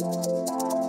Música